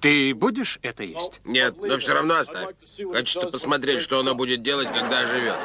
Ты будешь это есть? Нет, но все равно оставь. Хочется посмотреть, что она будет делать, когда оживет.